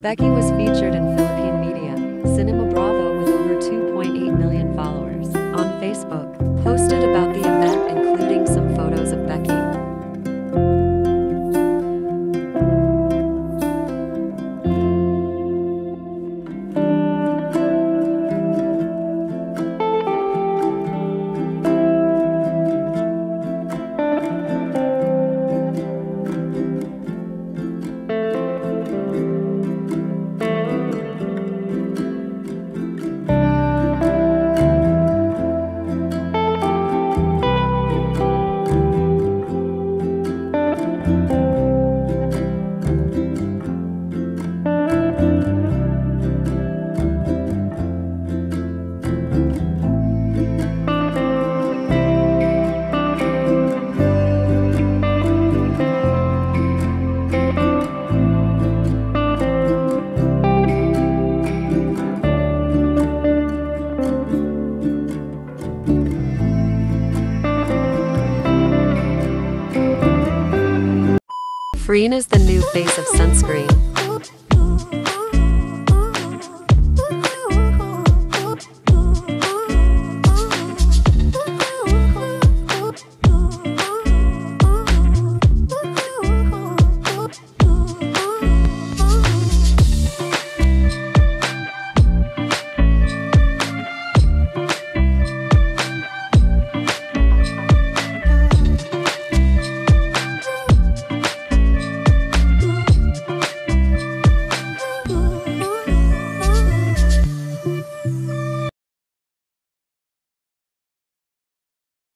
Becky was featured in Philippine media, Cinema Bravo with over 2.8 million followers, on Facebook, posted about Freen is the new face of sunscreen.